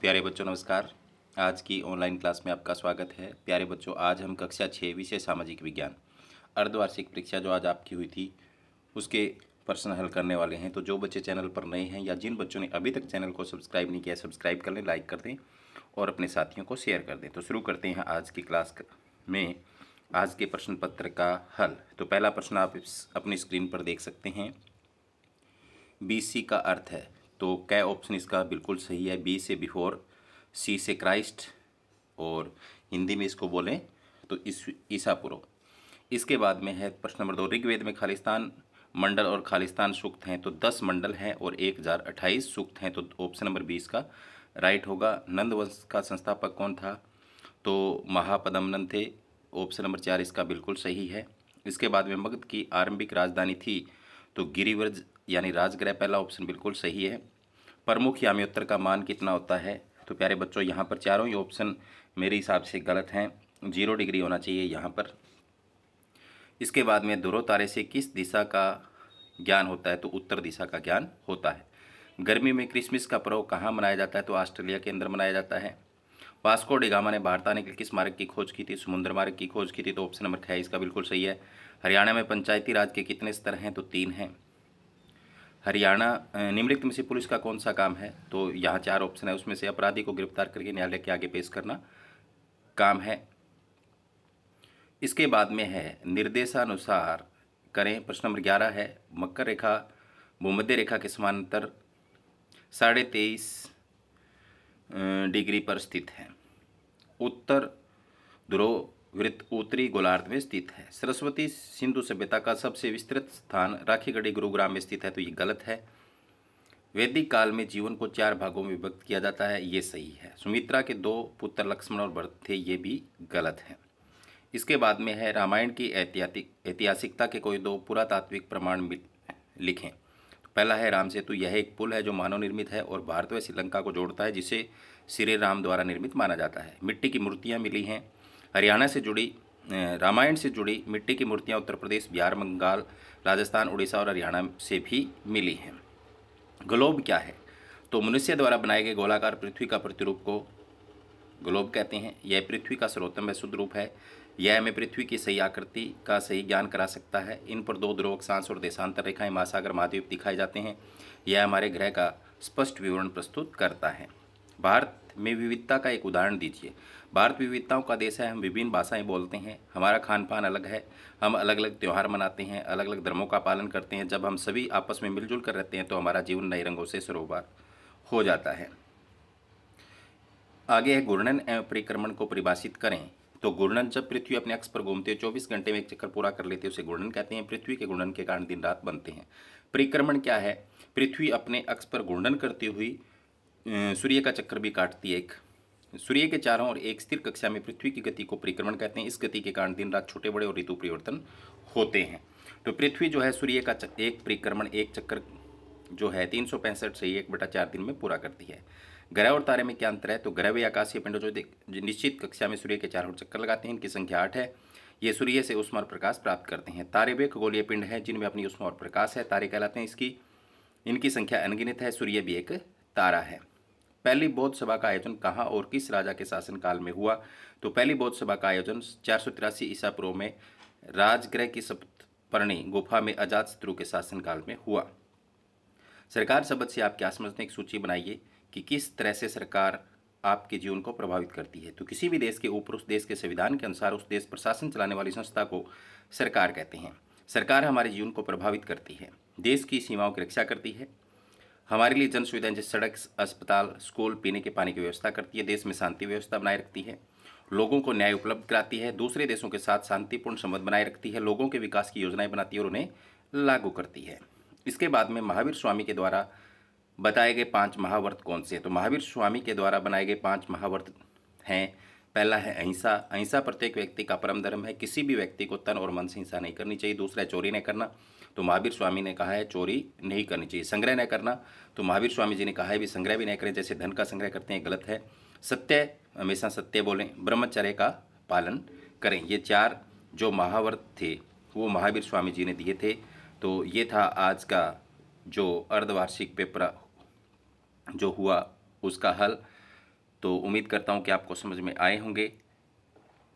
प्यारे बच्चों, नमस्कार। आज की ऑनलाइन क्लास में आपका स्वागत है। प्यारे बच्चों, आज हम कक्षा छः विषय सामाजिक विज्ञान, अर्धवार्षिक परीक्षा जो आज आपकी हुई थी, उसके प्रश्न हल करने वाले हैं। तो जो बच्चे चैनल पर नए हैं या जिन बच्चों ने अभी तक चैनल को सब्सक्राइब नहीं किया सब्सक्राइब कर लें लाइक कर दें और अपने साथियों को शेयर कर दें। तो शुरू करते हैं आज की क्लास में आज के प्रश्न पत्र का हल। तो पहला प्रश्न आप अपनी स्क्रीन पर देख सकते हैं। बी सी का अर्थ है तो कै ऑप्शन इसका बिल्कुल सही है? बी से बिफोर सी से क्राइस्ट और हिंदी में इसको बोलें तो इस ईसा इसके बाद में है प्रश्न नंबर दो, ऋग्वेद में खालिस्तान मंडल और खालिस्तान सूक्त हैं तो दस मंडल हैं और एक हज़ार अट्ठाईस सूक्त हैं तो ऑप्शन नंबर बीस का राइट होगा। नंद वंश का संस्थापक कौन था? तो महापदमनंद थे। ऑप्शन नंबर चार इसका बिल्कुल सही है। इसके बाद में मगध की आरंभिक राजधानी थी तो गिरिव्रज यानी राजगृह पहला ऑप्शन बिल्कुल सही है। प्रमुख याम्योत्तर का मान कितना होता है? तो प्यारे बच्चों, यहाँ पर चारों ही ऑप्शन मेरे हिसाब से गलत हैं। ज़ीरो डिग्री होना चाहिए यहाँ पर। इसके बाद में ध्रुव तारे से किस दिशा का ज्ञान होता है? तो उत्तर दिशा का ज्ञान होता है। गर्मी में क्रिसमस का पर्व कहाँ मनाया जाता है? तो ऑस्ट्रेलिया के अंदर मनाया जाता है। वास्को डिगामा ने भारत आने के किस मार्ग की खोज की थी? समुद्र मार्ग की खोज की थी तो ऑप्शन नंबर अट्ठाईस का बिल्कुल सही है। हरियाणा में पंचायती राज के कितने स्तर हैं? तो तीन हैं। हरियाणा निम्नलिखित में से पुलिस का कौन सा काम है? तो यहाँ चार ऑप्शन है, उसमें से अपराधी को गिरफ़्तार करके न्यायालय के आगे पेश करना काम है। इसके बाद में है, निर्देशानुसार करें, प्रश्न नंबर ग्यारह है, मकर रेखा, भूमध्य रेखा के समानांतर साढ़े तेईस डिग्री पर स्थित है। उत्तर ध्रुव वृत्त उत्तरी गोलार्ध में स्थित है। सरस्वती सिंधु सभ्यता का सबसे विस्तृत स्थान राखीगढ़ी गुरुग्राम में स्थित है तो ये गलत है। वैदिक काल में जीवन को चार भागों में विभक्त किया जाता है, ये सही है। सुमित्रा के दो पुत्र लक्ष्मण और भरत थे, ये भी गलत है। इसके बाद में है, रामायण की ऐतिहासिक ऐतिहासिकता के कोई दो पुरातात्विक प्रमाण लिखें। पहला है राम सेतु यह एक पुल है जो मानव निर्मित है और भारत व श्रीलंका को जोड़ता है, जिसे श्री राम द्वारा निर्मित माना जाता है। मिट्टी की मूर्तियाँ मिली हैं हरियाणा से जुड़ी रामायण से जुड़ी मिट्टी की मूर्तियाँ उत्तर प्रदेश, बिहार, बंगाल, राजस्थान, उड़ीसा और हरियाणा से भी मिली हैं। ग्लोब क्या है? तो मनुष्य द्वारा बनाए गए गोलाकार पृथ्वी का प्रतिरूप को ग्लोब कहते हैं। यह पृथ्वी का सर्वोत्तम व शुद्ध रूप है। यह हमें पृथ्वी की सही आकृति का सही ज्ञान करा सकता है। इन पर दो ध्रुव सांस और देशांतर रेखाएँ महासागर महाद्वीप दिखाए जाते हैं। यह हमारे ग्रह का स्पष्ट विवरण प्रस्तुत करता है। भारत में विविधता का एक उदाहरण दीजिए। भारत विविधताओं का देश है, हम विभिन्न भाषाएँ बोलते हैं, हमारा खान पान अलग है, हम अलग अलग त्यौहार मनाते हैं अलग अलग धर्मों का पालन करते हैं, जब हम सभी आपस में मिलजुल कर रहते हैं तो हमारा जीवन नए रंगों से सरोबार हो जाता है। आगे है घूर्णन एवं परिक्रमण को परिभाषित करें। तो घूर्णन जब पृथ्वी अपने अक्ष पर घूमते हैं, चौबीस घंटे में एक चक्कर पूरा कर लेते हैं, उसे घूर्णन कहते हैं। पृथ्वी के घूर्णन के कारण दिन रात बनते हैं। परिक्रमण क्या है? पृथ्वी अपने अक्ष पर घूर्णन करती हुई सूर्य का चक्कर भी काटती है एक। सूर्य के चारों और एक स्थिर कक्षा में पृथ्वी की गति को परिक्रमण कहते हैं। इस गति के कारण दिन रात छोटे बड़े और ऋतु परिवर्तन होते हैं। तो पृथ्वी जो है सूर्य का एक परिक्रमण, एक चक्कर जो है तीन सौ पैंसठ से एक बटा चार दिन में पूरा करती है। ग्रह और तारे में क्या अंतर है? तो ग्रह व आकाशीय पिंड जो निश्चित कक्षा में सूर्य के चारों चक्कर लगाते हैं, इनकी संख्या आठ है। ये सूर्य से उष्मा और प्रकाश प्राप्त करते हैं। तारे वे खगोलीय पिंड है, जिनमें अपनी उष्मा और प्रकाश है। तारे कहलाते हैं इसकी, इनकी संख्या अनगिनत है। सूर्य भी एक तारा है। पहली बौद्ध सभा का आयोजन कहाँ और किस राजा के शासनकाल में हुआ? तो पहली बौद्ध सभा का आयोजन चार सौ तिरासी ईसा पूर्व में राजगृह की सप्तपर्णी गुफा में अजात शत्रु के शासनकाल में हुआ। सरकार शब्द से आप क्या समझते हैं एक सूची बनाइए कि किस तरह से सरकार आपके जीवन को प्रभावित करती है। तो किसी भी देश के ऊपर, उस देश के संविधान के अनुसार, उस देश प्रशासन चलाने वाली संस्था को सरकार कहते हैं। सरकार हमारे जीवन को प्रभावित करती है। देश की सीमाओं की रक्षा करती है। हमारे लिए जन सुविधाएँ जैसे सड़क, अस्पताल, स्कूल, पीने के पानी की व्यवस्था करती है, देश में शांति व्यवस्था बनाए रखती है। लोगों को न्याय उपलब्ध कराती है, दूसरे देशों के साथ शांतिपूर्ण संबंध बनाए रखती है, लोगों के विकास की योजनाएँ बनाती है और उन्हें लागू करती है। इसके बाद में महावीर स्वामी के द्वारा बताए गए पाँच महावर्त कौन से हैं? तो महावीर स्वामी के द्वारा बनाए गए पाँच महावर्त हैं। पहला है अहिंसा। अहिंसा प्रत्येक व्यक्ति का परम धर्म है। किसी भी व्यक्ति को तन और मन से हिंसा नहीं करनी चाहिए। दूसरा चोरी नहीं करना। तो महावीर स्वामी ने कहा है, चोरी नहीं करनी चाहिए, संग्रह नहीं करना। तो महावीर स्वामी जी ने कहा है, भी संग्रह भी नहीं करें, जैसे धन का संग्रह करते हैं, गलत है। सत्य, हमेशा सत्य बोलें, ब्रह्मचर्य का पालन करें। ये चार जो महावर्त थे, वो महावीर स्वामी जी ने दिए थे। तो ये था आज का जो अर्धवार्षिक पेपर, जो हुआ उसका हल। तो उम्मीद करता हूँ कि आपको समझ में आए होंगे,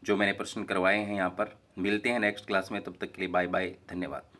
जो मैंने प्रश्न करवाए हैं यहाँ पर। मिलते हैं नेक्स्ट क्लास में, तब तक के लिए बाय बाय धन्यवाद।